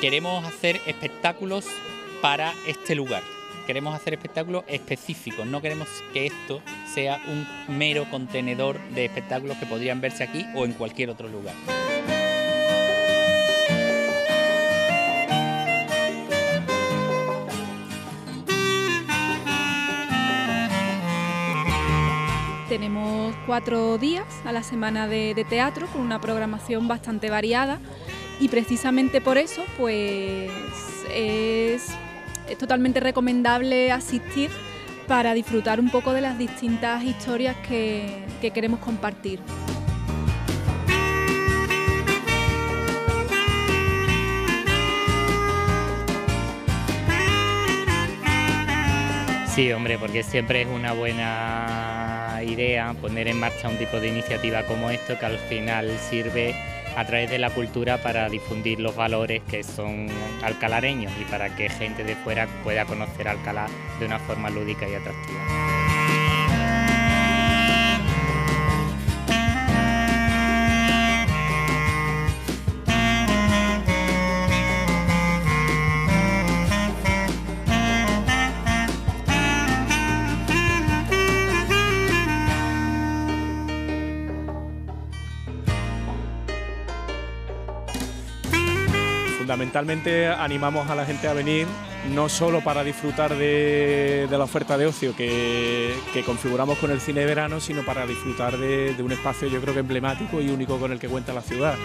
queremos hacer espectáculos para este lugar. Queremos hacer espectáculos específicos, no queremos que esto sea un mero contenedor de espectáculos que podrían verse aquí o en cualquier otro lugar. Tenemos cuatro días a la semana de, teatro con una programación bastante variada y precisamente por eso pues es, totalmente recomendable asistir para disfrutar un poco de las distintas historias que queremos compartir. Sí, hombre, porque siempre es una buena idea poner en marcha un tipo de iniciativa como esto que al final sirve a través de la cultura para difundir los valores que son alcalareños y para que gente de fuera pueda conocer Alcalá de una forma lúdica y atractiva. Fundamentalmente animamos a la gente a venir no solo para disfrutar de, la oferta de ocio que, configuramos con el cine de verano, sino para disfrutar de, de un espacio yo creo que emblemático y único con el que cuenta la ciudad.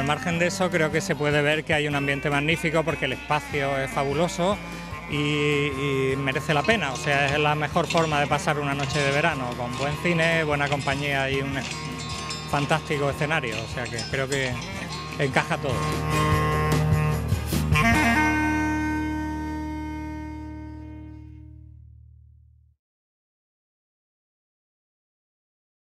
Al margen de eso creo que se puede ver que hay un ambiente magnífico porque el espacio es fabuloso y, merece la pena. O sea, es la mejor forma de pasar una noche de verano, con buen cine, buena compañía y un fantástico escenario. O sea que creo que encaja todo.